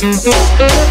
Mm-hmm.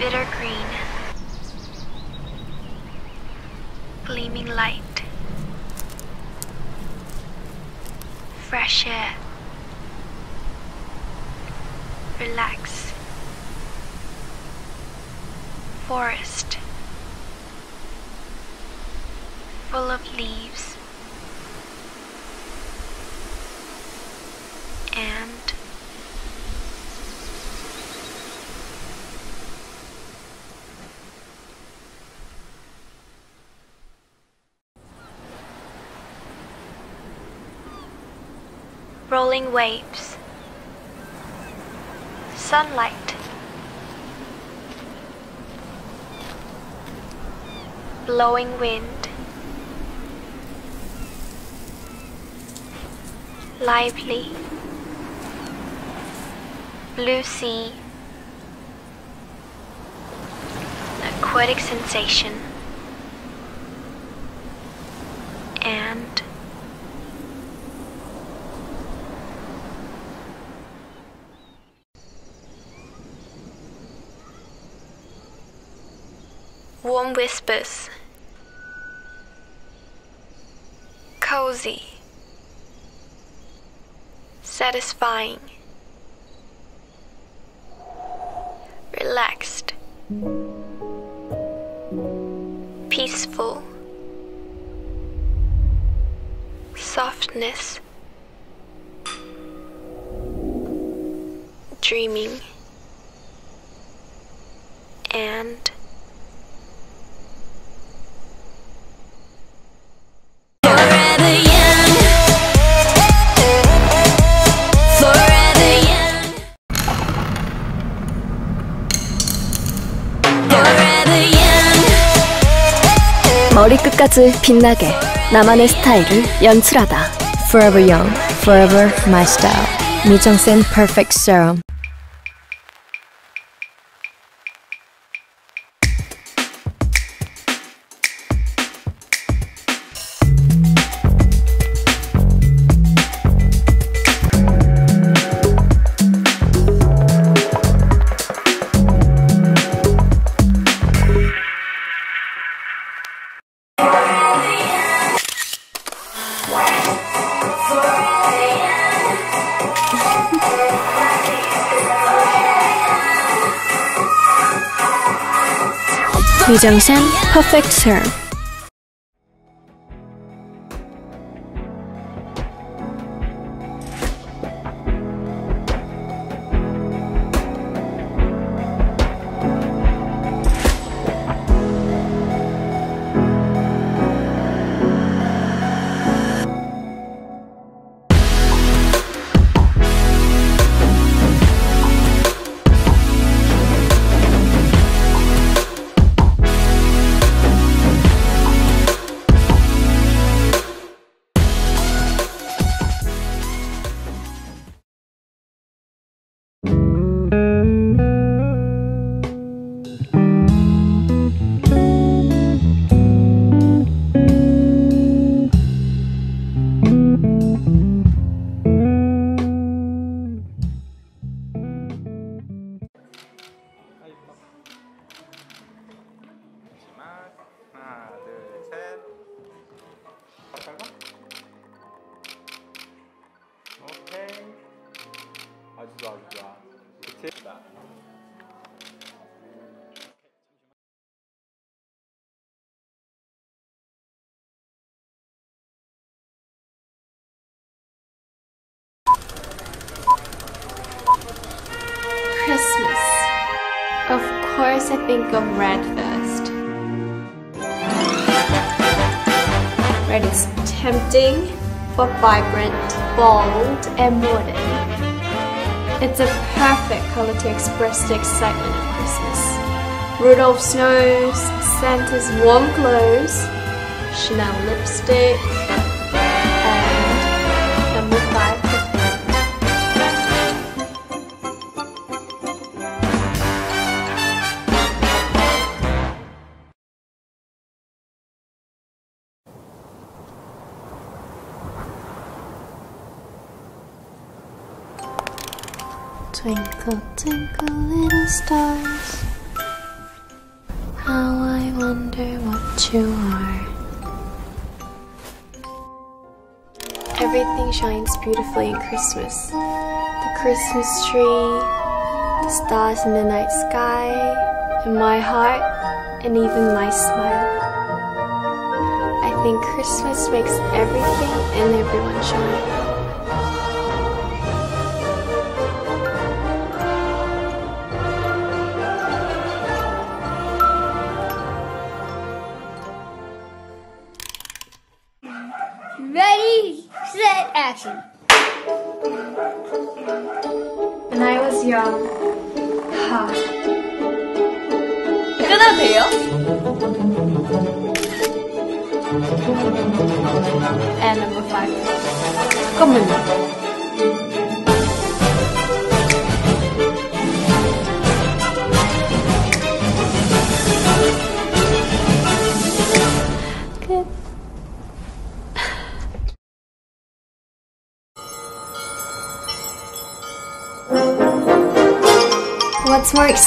bitter green, gleaming light, fresh air, relax, forest, full of leaves. rolling waves, sunlight, blowing wind, lively, blue sea, aquatic sensation. Whispers, cozy, satisfying, relaxed, peaceful, softness, dreaming, and 머리끝까지 빛나게 나만의 스타일을 연출하다. Forever Young, Forever My Style. 미정센 Perfect Serum. Perfect, sir. But vibrant, bold, and modern. It's a perfect color to express the excitement of Christmas. Rudolph's nose, Santa's warm clothes, Chanel lipstick, Twinkle, twinkle, little stars. How I wonder what you are. Everything shines beautifully in Christmas. The Christmas tree, the stars in the night sky, and my heart, and even my smile. I think Christmas makes everything and everyone shine.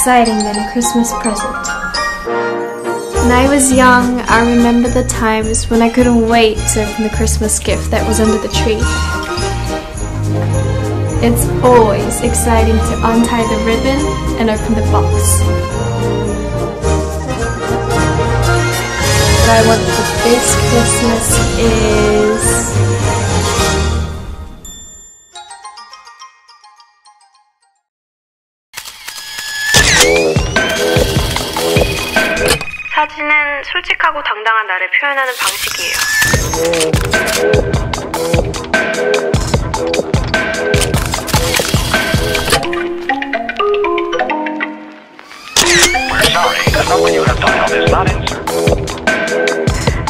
Exciting than a Christmas present? When I was young, I remember the times when I couldn't wait to open the Christmas gift that was under the tree. It's always exciting to untie the ribbon and open the box. What I want for this Christmas is. 솔직하고 당당한 나를 표현하는 방식이에요.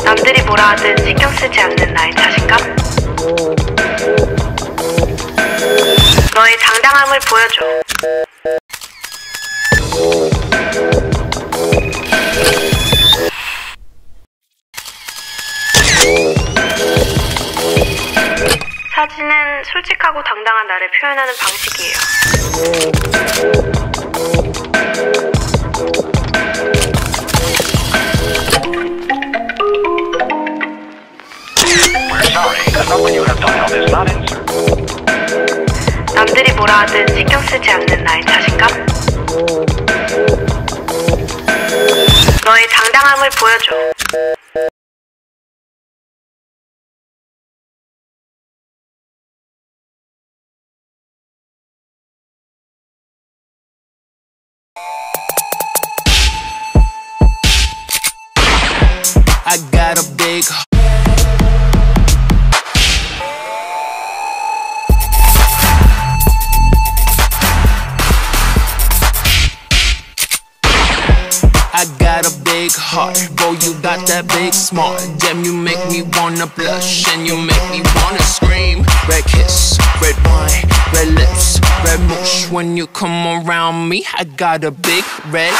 남들이 뭐라 하든 신경 쓰지 않는 나의 자신감? 너의 당당함을 보여줘. 사진은 솔직하고 당당한 나를 표현하는 방식이에요. 남들이 뭐라 하든 신경 쓰지 않는 나의 자신감? 너의 당당함을 보여줘. I got a big heart I got a big heart, bro. You got that big smart. Damn, you make me wanna blush and you make me wanna scream. Red kiss, red wine, red lips, red mush. When you come around me, I got a big red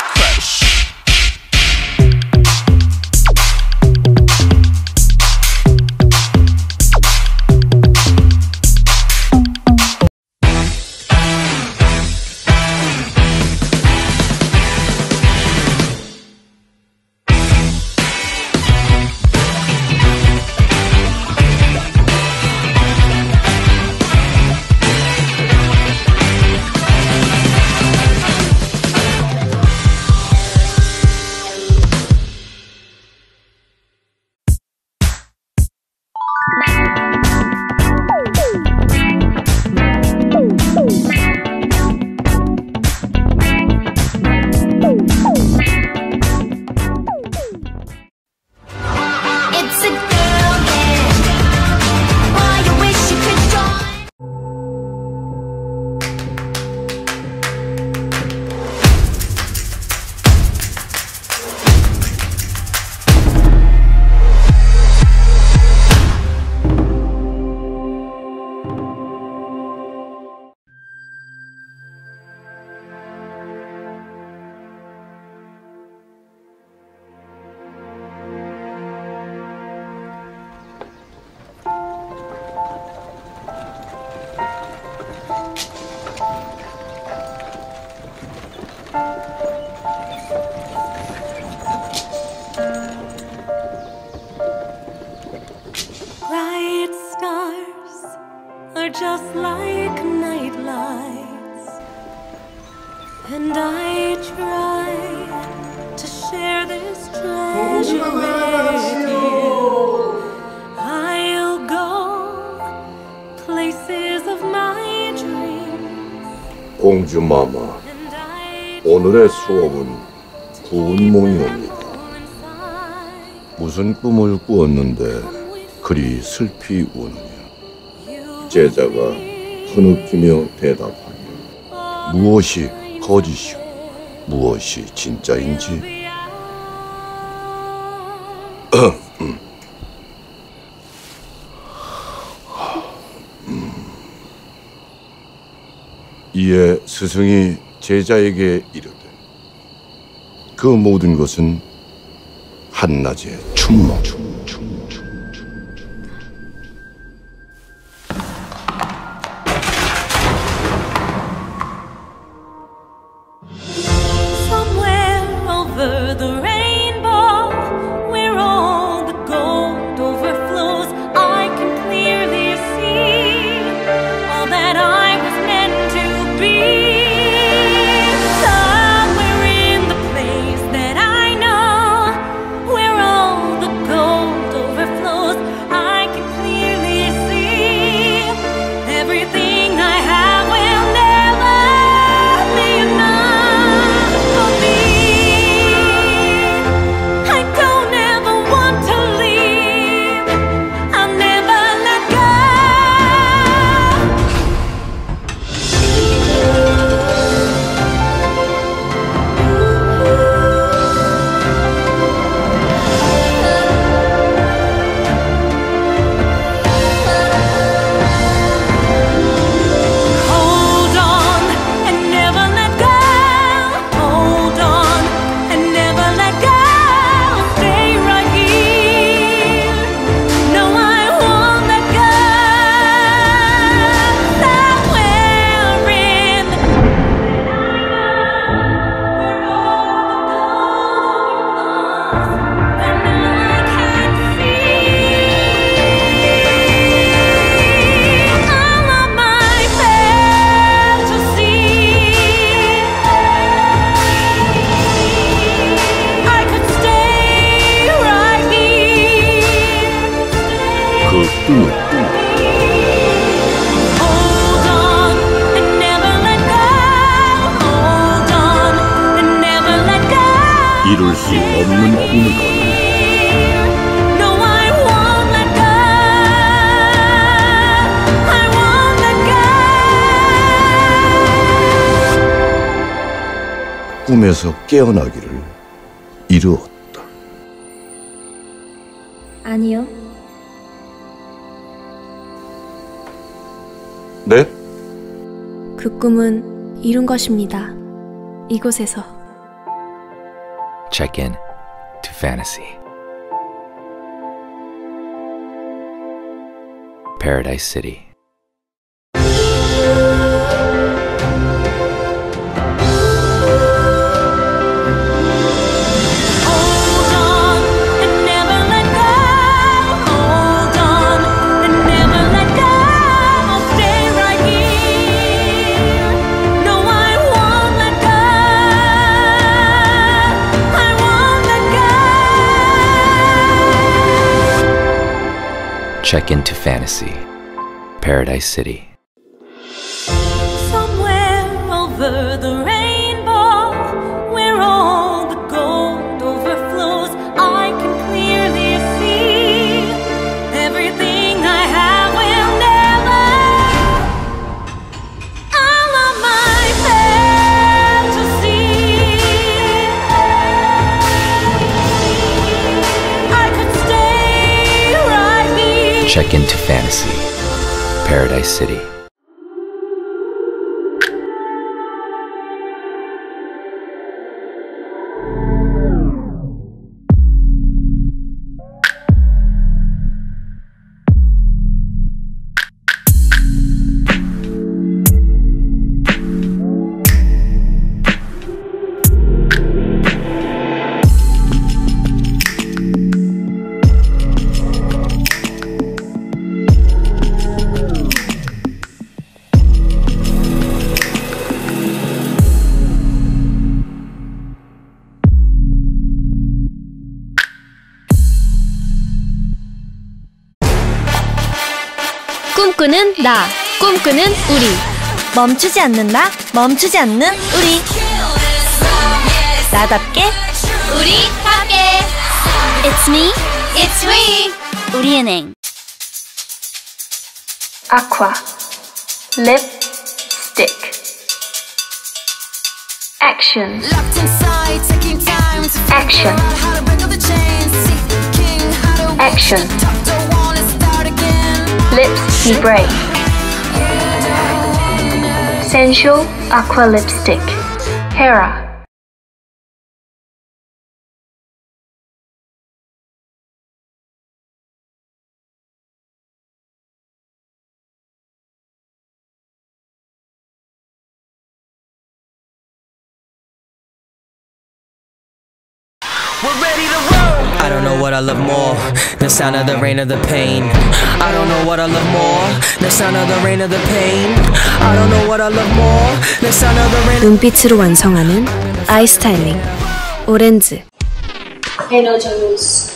슬피 우느냐 제자가 흐느끼며 대답하며 무엇이 거짓이요 무엇이 진짜인지? 이에 스승이 제자에게 이르되 그 모든 것은 한낮의 춤목 꿈에서 깨어나기를 이루었다. 아니요. 네? 그 꿈은 이룬 것입니다. 이곳에서. Check in to fantasy. Paradise City. check into fantasy, Paradise City. check into fantasy, Paradise City. 나 꿈꾸는 우리. 멈추지 않는다 멈추지 않는 우리. 나답게. 우리 함께. It's me. It's we 우리은행. 아쿠아 립스틱 액션 액션 액션 Lips Spray Sensual Aqua Lipstick. Hera. I don't know what I love more. The sound of the rain of the pain. I don't know what I love more. The sound of the rain of the pain. I don't know what I love more. The sound of the rain. 눈빛으로 완성하는 아이 스타일링 오렌즈. I know Jones.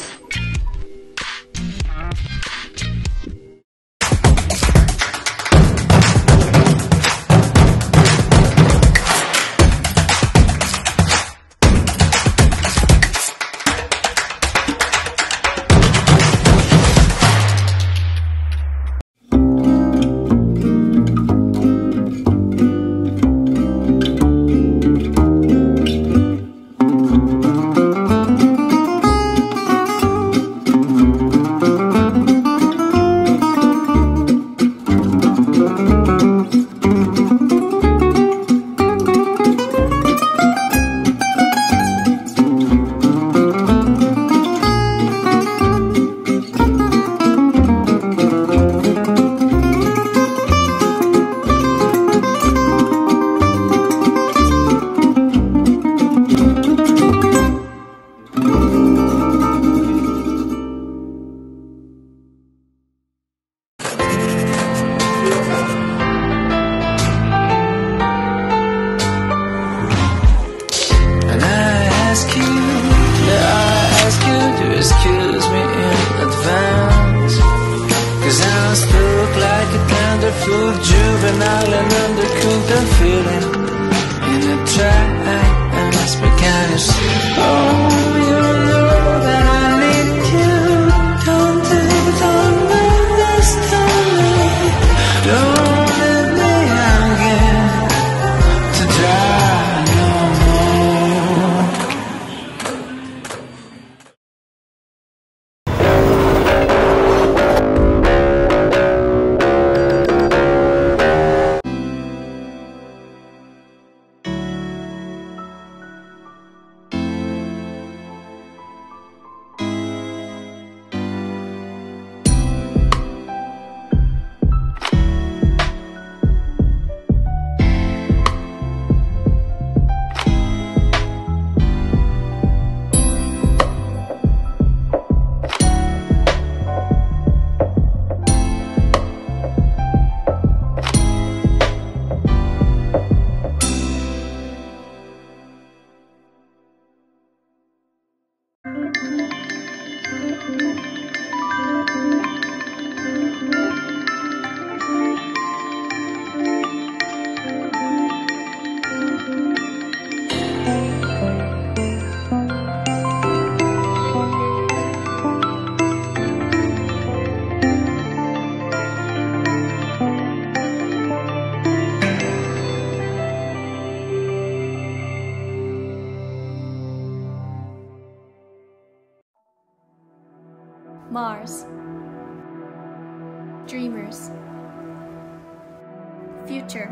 Future.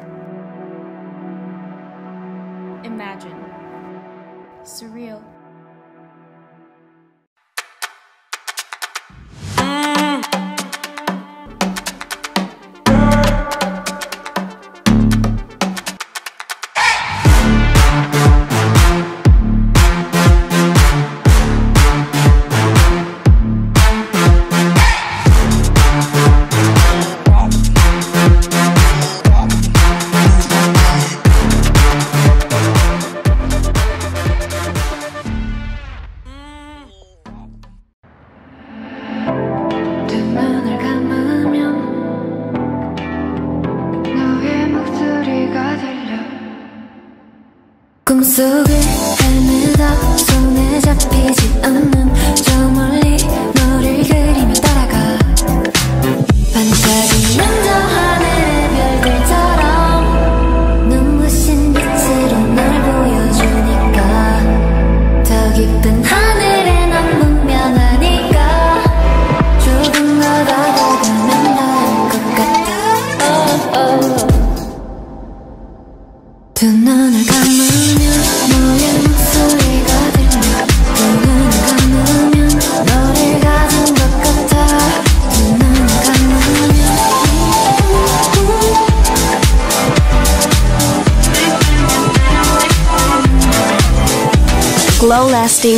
Imagine. Surreal.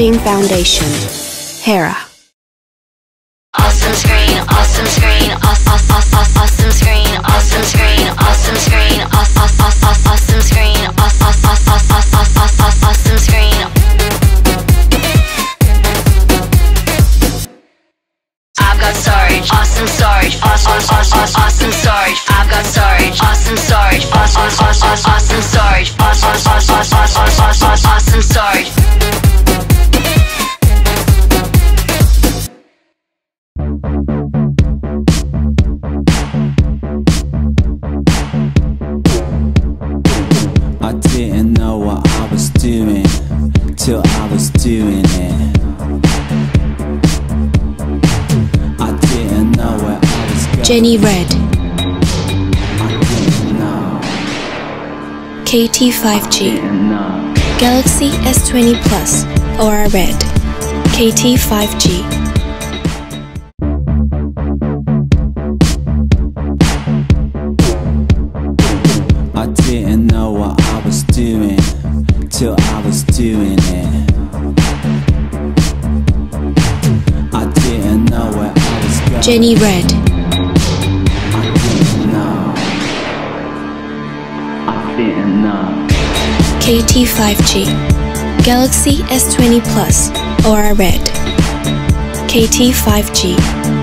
Lasting Foundation. Hera. Awesome screen, awesome screen, awesome, awesome, awesome screen, awesome screen, awesome screen, awesome, awesome, awesome screen, awesome, awesome, awesome, awesome screen. I've got storage, awesome storage, awesome, awesome, awesome storage. I've got storage, awesome storage, awesome, awesome, awesome storage, awesome, awesome, awesome storage. I didn't know what I was doing till I was doing it. I didn't know where I was going. Jenny Red. KT5G. Galaxy S20 Plus. Aura Red. KT5G. Till I was doing it. I didn't know where I was going. Jenny Red. I didn't know. I didn't know. KT5G. Galaxy S20 Plus. Aura Red. KT5G.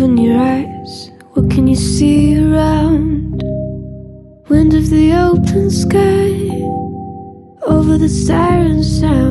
Open your eyes, what can you see around? Wind of the open sky, over the siren sound.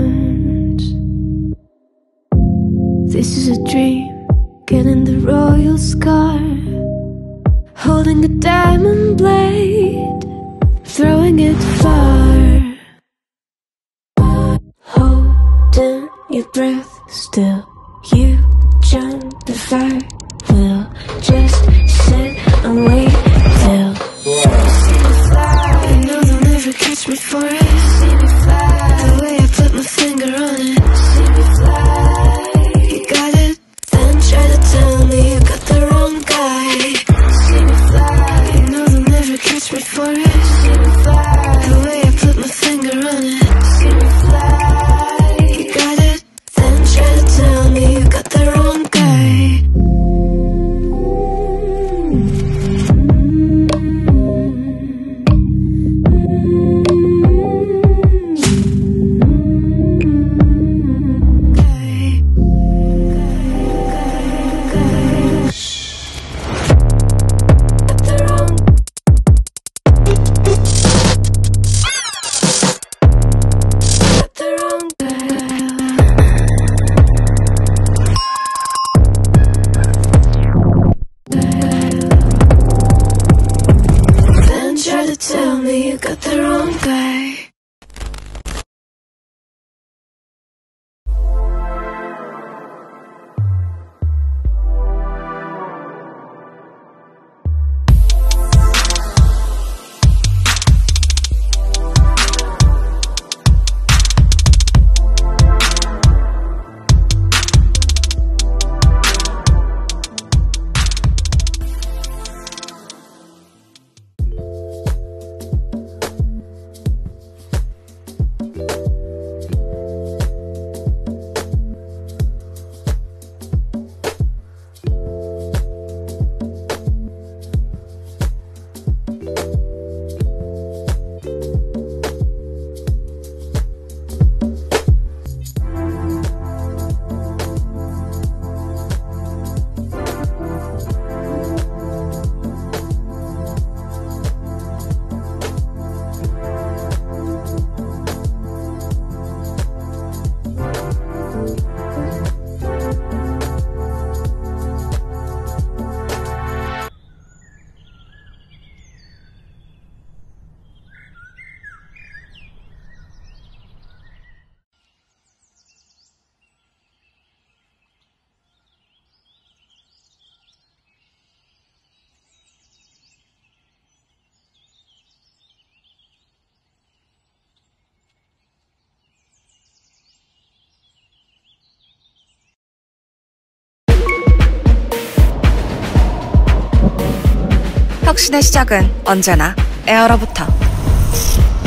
혁신의 시작은 언제나 Air로부터.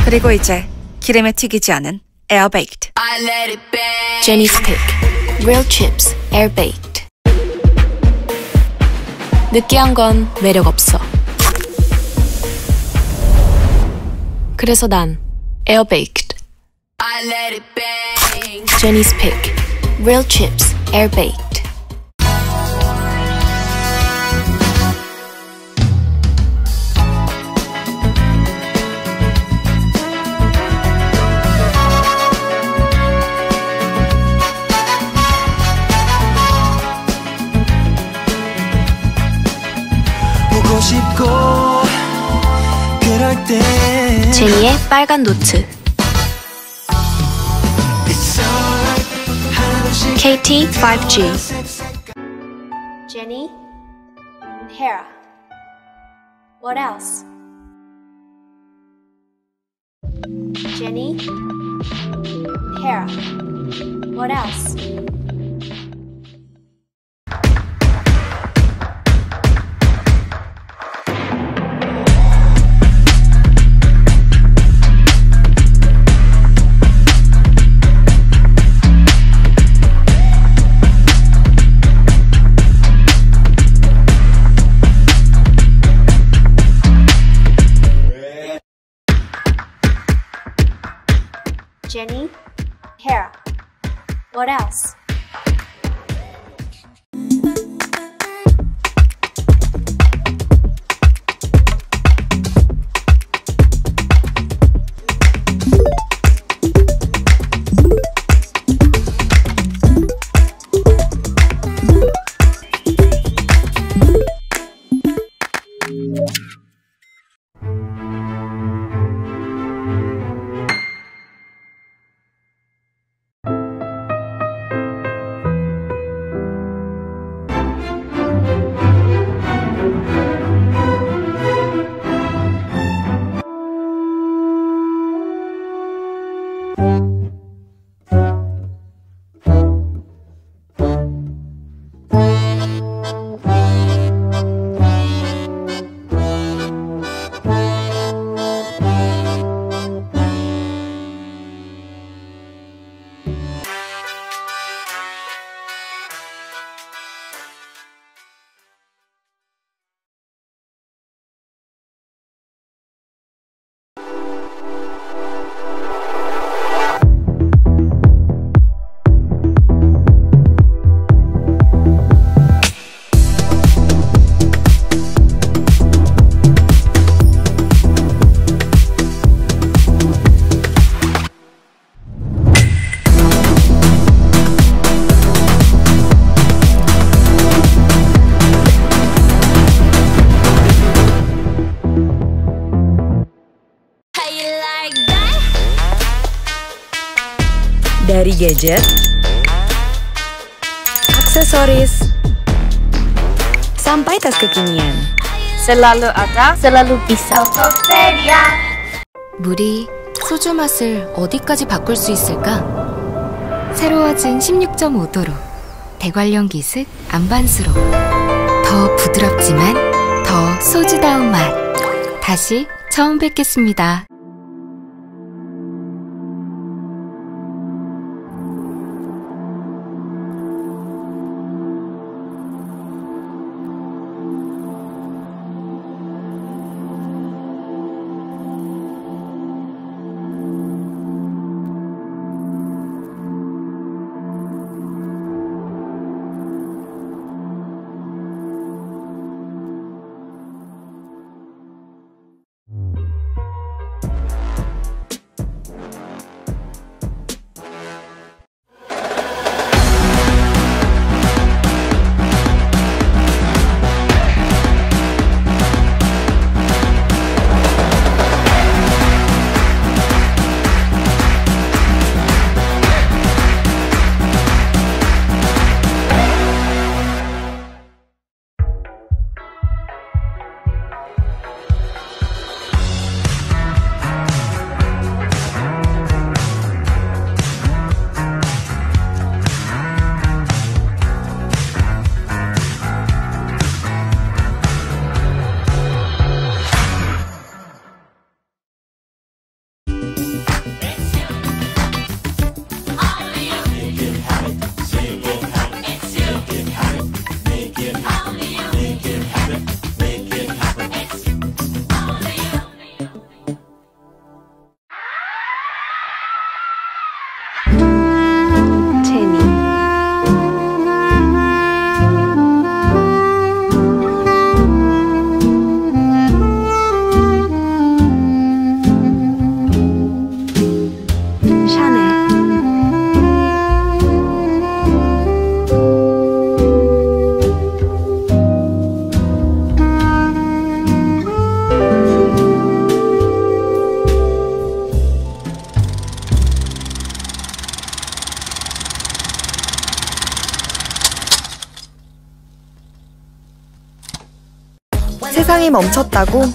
그리고 이제 기름에 튀기지 않은 Air Baked. Jenny's Pick Real Chips Air Baked 느끼한 건 매력 없어. 그래서 난 Baked Jenny's Pick Real Chips Air Baked 제니의 빨간 노트 KT 5G Jenny and Hera. What else? Jenny and Hera. What else? What else? Gadget, aksesoris, sampai tas kekinian. Selalu ada, selalu bisa. 물이 소주 맛을 어디까지 바꿀 수 있을까? 새로워진 16.5도로 대관령 기습 안반수로 더 부드럽지만 더 소주다운 맛 다시 처음 뵙겠습니다. 멈췄다고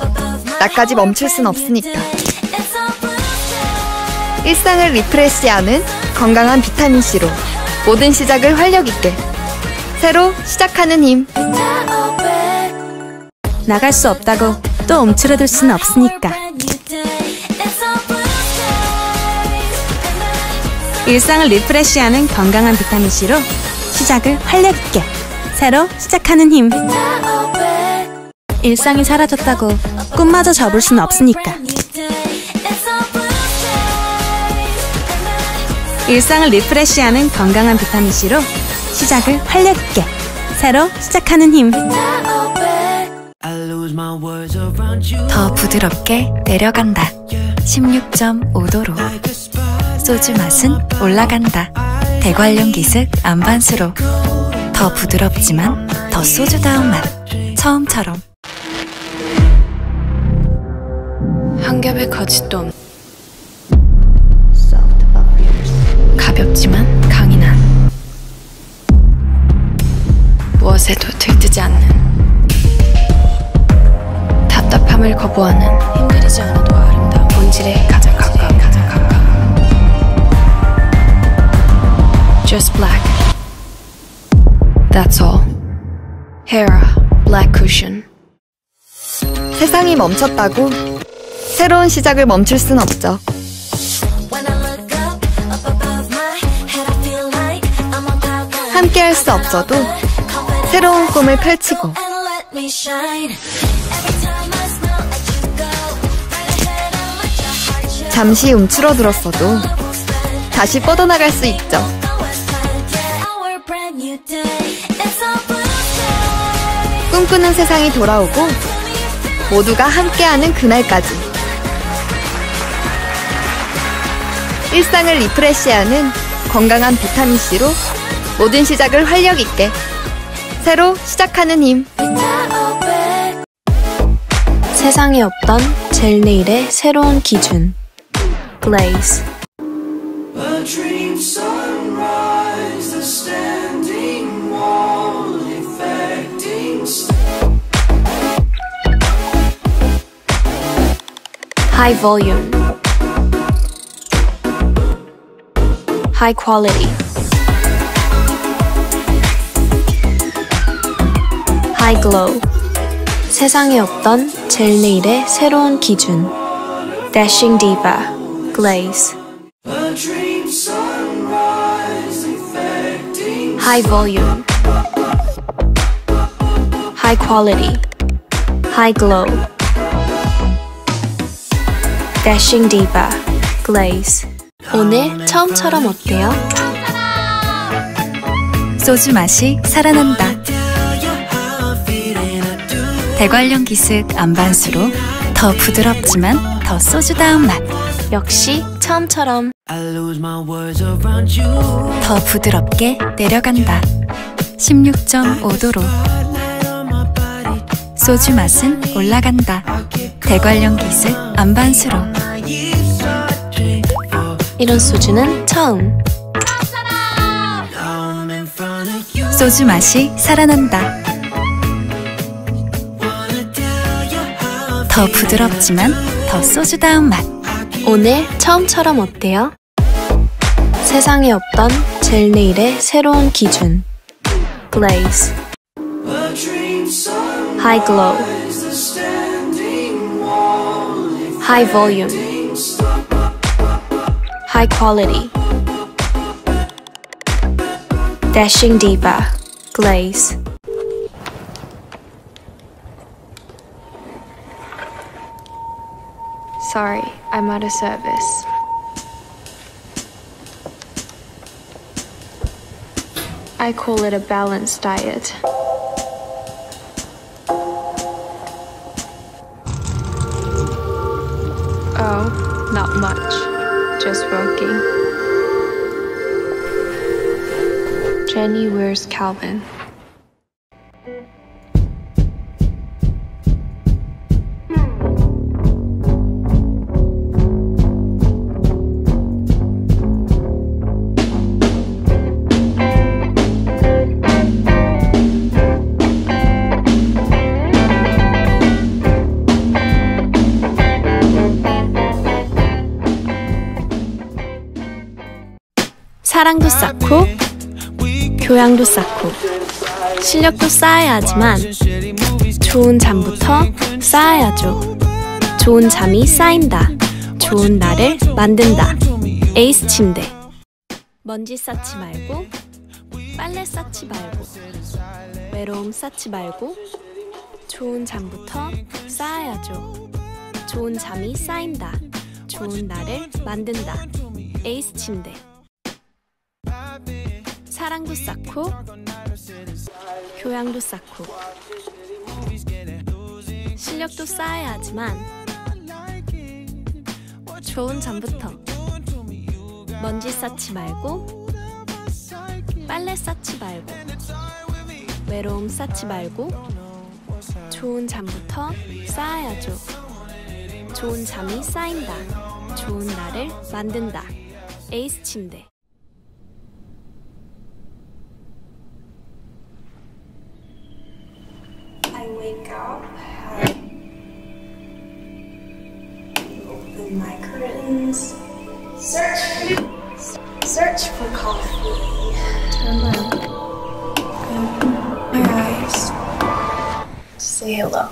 나까지 멈출 순 없으니까. 일상을 리프레시하는 건강한 비타민C로 모든 시작을 활력 있게. 새로 시작하는 힘. 나갈 수 없다고 또 움츠러들 수는 없으니까. 일상을 리프레시하는 건강한 비타민C로 시작을 활력 있게. 새로 시작하는 힘. 일상이 사라졌다고 꿈마저 접을 수는 없으니까. 일상을 리프레시하는 건강한 비타민C로 시작을 활력 있게. 새로 시작하는 힘. 더 부드럽게 내려간다. 16.5도로 소주 맛은 올라간다. 대관령 기습 안반수로 더 부드럽지만 더 소주다운 맛. 처음처럼. 한 겹의 거짓도 없. 가볍지만 강인한. 무엇에도 들뜨지 않는. 답답함을 거부하는 힘들이지 않아도 아름다운 본질에 가장 가까운 가장 가까운. Just black. That's all. Hera Black Cushion. 세상이 멈췄다고 새로운 시작을 멈출 순 없죠. 함께 할 수 없어도 새로운 꿈을 펼치고 잠시 움츠러들었어도 다시 뻗어나갈 수 있죠. 꿈꾸는 세상이 돌아오고 모두가 함께하는 그날까지 일상을 리프레시하는 건강한 비타민C로 모든 시작을 활력 있게 새로 시작하는 힘 세상에 없던 젤네일의 새로운 기준 블레이스. 하이 볼륨. High quality. High glow. 세상에 없던 젤 네일의 새로운 기준. Dashing Diva. Glaze. High volume. High quality. High glow. Dashing Diva. Glaze. 오늘 처음처럼 어때요? 소주 맛이 살아난다. 대관령 기습 안반수로 더 부드럽지만 더 소주다운 맛. 역시 처음처럼 더 부드럽게 내려간다. 16.5도로 소주 맛은 올라간다. 대관령 기습 안반수로 이런 소주는 처음. 소주 맛이 살아난다. 더 부드럽지만 더 소주다운 맛. 오늘 처음처럼 어때요? 세상에 없던 젤 네일의 새로운 기준. Glaze. High glow. High volume. High quality. Dashing Diva. Glaze. Sorry, I'm out of service. I call it a balanced diet. Oh, not much. Just working. Jenny, where's Calvin? 사랑도 쌓고 교양도 쌓고 실력도 쌓아야 하지만 좋은 잠부터 쌓아야죠. 좋은 잠이 쌓인다. 좋은 날을 만든다. 에이스 침대. 먼지 쌓지 말고 빨래 쌓지 말고 외로움 쌓지 말고 좋은 잠부터 쌓아야죠. 좋은 잠이 쌓인다. 좋은 날을 만든다. 에이스 침대. 사랑도 쌓고 교양도 쌓고 실력도 쌓아야 하지만 좋은 잠부터 먼지 쌓지 말고 빨래 쌓지 말고 외로움 쌓지 말고 좋은 잠부터 쌓아야죠. 좋은 잠이 쌓인다. 좋은 날을 만든다. 에이스 침대. I wake up, I open my curtains, search for, search for coffee, turn around, open my eyes, say hello.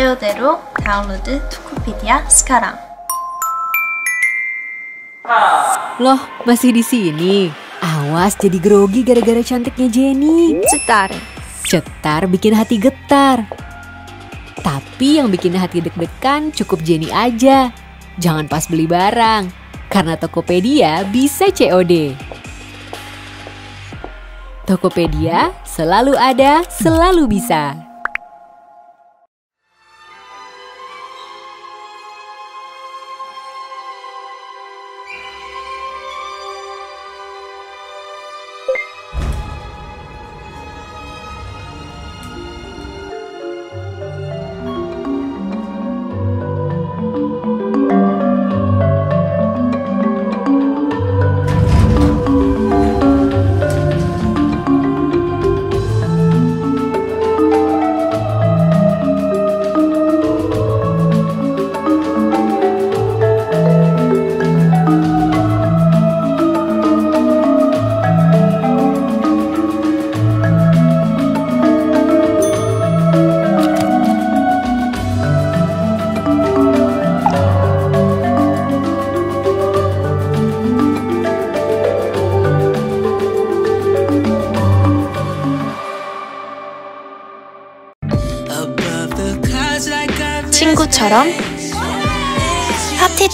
Bisa COD로 다운로드 Tokopedia sekarang. Loh, masih di sini? Awas jadi grogi gara-gara cantiknya Jenny. Cetar. Cetar bikin hati getar. Tapi yang bikin hati deg-degan cukup Jenny aja. Jangan pas beli barang. Karena Tokopedia bisa COD. Tokopedia selalu ada, selalu bisa.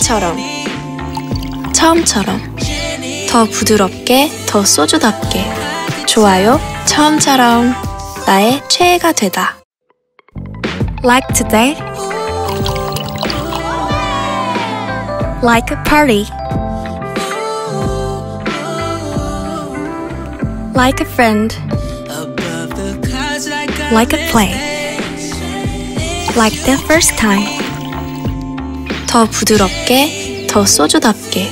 파티처럼, 처음처럼, 더 부드럽게, 더 소주답게, 좋아요, 처음처럼, 나의 최애가 되다. Like today, like a party, like a friend, like a play. like the first time. 더 부드럽게, 더 소주답게.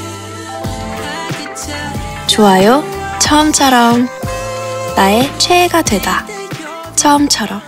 좋아요, 처음처럼. 나의 최애가 되다. 처음처럼.